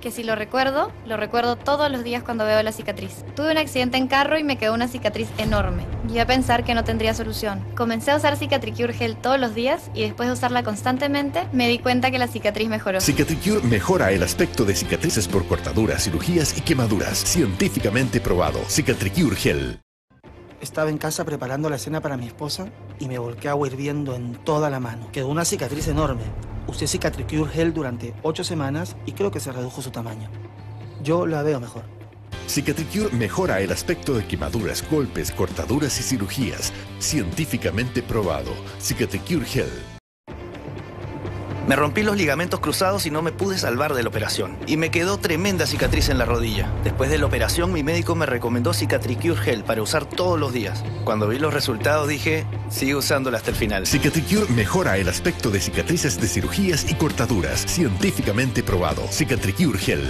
que si lo recuerdo, lo recuerdo todos los días cuando veo la cicatriz. Tuve un accidente en carro y me quedó una cicatriz enorme. Llegué a pensar que no tendría solución. Comencé a usar Cicatricure Gel todos los días y después de usarla constantemente me di cuenta que la cicatriz mejoró. Cicatricure mejora el aspecto de cicatrices por cortaduras, cirugías y quemaduras. Científicamente probado. Cicatricure Gel. Estaba en casa preparando la cena para mi esposa y me volqué agua hirviendo en toda la mano. Quedó una cicatriz enorme. Usé Cicatricure Gel durante 8 semanas y creo que se redujo su tamaño. Yo la veo mejor. Cicatricure mejora el aspecto de quemaduras, golpes, cortaduras y cirugías. Científicamente probado. Cicatricure Gel. Me rompí los ligamentos cruzados y no me pude salvar de la operación. Y me quedó tremenda cicatriz en la rodilla. Después de la operación, mi médico me recomendó Cicatricure Gel para usar todos los días. Cuando vi los resultados dije, sigue usándola hasta el final. Cicatricure mejora el aspecto de cicatrices de cirugías y cortaduras. Científicamente probado. Cicatricure Gel.